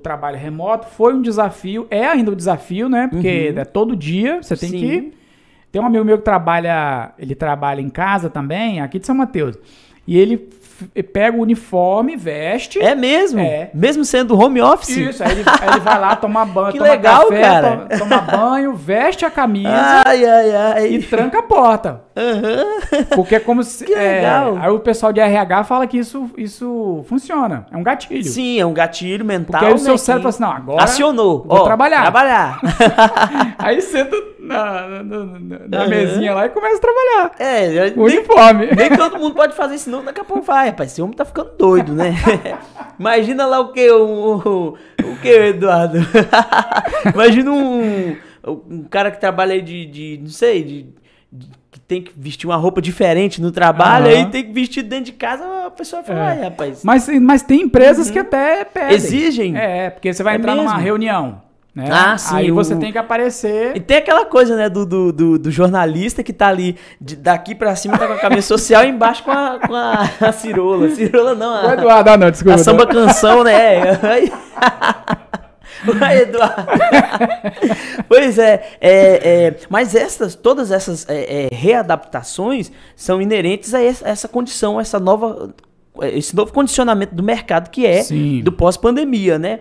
trabalho remoto foi um desafio, é ainda um desafio, né? Porque Uhum. é todo dia, você tem Sim. que. Tem um amigo meu que trabalha, ele trabalha em casa também, aqui de São Mateus. E ele pega o uniforme, veste. É mesmo? É. Mesmo sendo home office? Isso, aí ele, aí ele vai lá tomar banho, Que toma legal, café, cara. to- toma banho, veste a camisa Ai, ai, ai. e tranca a porta. Aham. Porque é como se. Que é, legal. aí o pessoal de RH fala que isso, isso funciona. É um gatilho. Sim, é um gatilho mental. Porque aí o seu né, cérebro que fala assim, não, agora Acionou. vou Ó, trabalhar. Trabalhar. Aí senta na, na, na- na Aham. mesinha lá e começa a trabalhar. é, O nem, uniforme. nem todo mundo pode fazer isso, não. Daqui a pouco vai, rapaz. Esse homem tá ficando doido, né? Imagina lá o que, o, o, o que, Eduardo? Imagina um, um cara que trabalha aí de, de não sei, de, de- que tem que vestir uma roupa diferente no trabalho, Aham. aí tem que vestir dentro de casa, a pessoa fala, É. rapaz. Mas, mas tem empresas que até pedem. Exigem? É, porque você vai É entrar numa mesmo? reunião. Né? Ah, sim, Aí o- você tem que aparecer. E tem aquela coisa, né, do, do, do, do jornalista que tá ali de- daqui pra cima, tá com a camisa social e embaixo com a, com a, a cirola. Cirola não, O a, Eduardo, ah, não, desculpa. a samba canção, né? Oi, Eduardo. pois é, é, é, mas essas, todas essas é, é, readaptações são inerentes a essa, essa condição, essa nova, esse novo condicionamento do mercado que é Sim. do pós-pandemia, né?